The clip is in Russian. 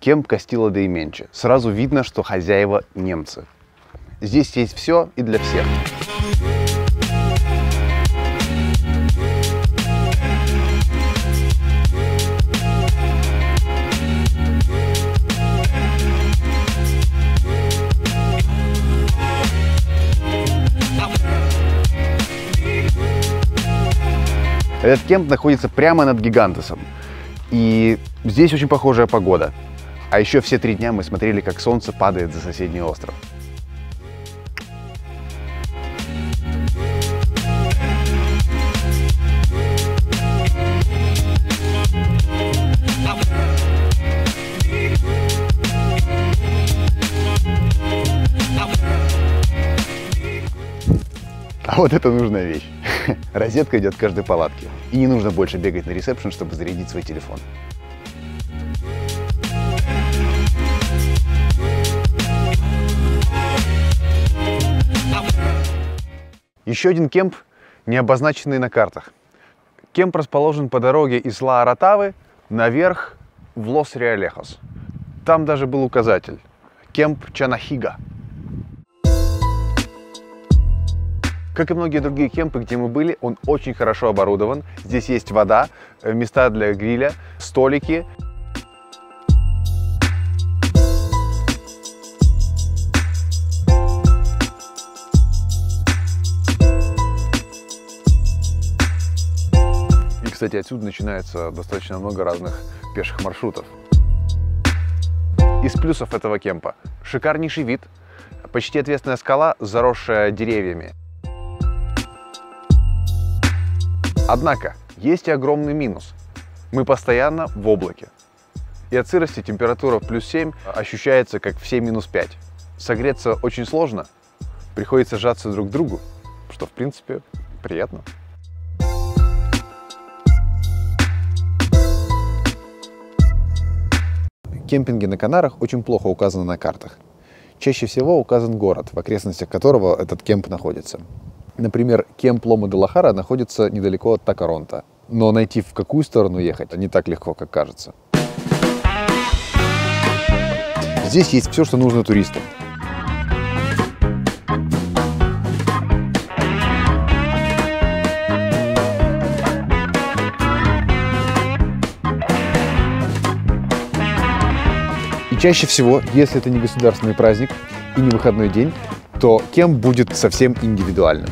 Кемп Кастила де Именче. Сразу видно, что хозяева немцы. Здесь есть все и для всех. Этот кемп находится прямо над Гигантесом. И здесь очень похожая погода. А еще все три дня мы смотрели, как солнце падает за соседний остров. А вот это нужная вещь. Розетка идет в каждой палатке. И не нужно больше бегать на ресепшн, чтобы зарядить свой телефон. Еще один кемп, не обозначенный на картах. Кемп расположен по дороге из Ла-Аратавы наверх в Лос-Реалехос. Там даже был указатель. Кемп Чанахига. Как и многие другие кемпы, где мы были, он очень хорошо оборудован. Здесь есть вода, э, места для гриля, столики. Кстати, отсюда начинается достаточно много разных пеших маршрутов. Из плюсов этого кемпа шикарнейший вид, почти ответственная скала, заросшая деревьями. Однако, есть и огромный минус. Мы постоянно в облаке. И от сырости температура плюс 7 ощущается как все минус 5. Согреться очень сложно, приходится сжаться друг к другу, что в принципе приятно. Кемпинги на Канарах очень плохо указаны на картах. Чаще всего указан город, в окрестностях которого этот кемп находится. Например, кемп Лома де Лахара находится недалеко от Такаронта. Но найти в какую сторону ехать не так легко, как кажется. Здесь есть все, что нужно туристам. Чаще всего, если это не государственный праздник и не выходной день, то кем будет совсем индивидуальным.